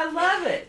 I love it.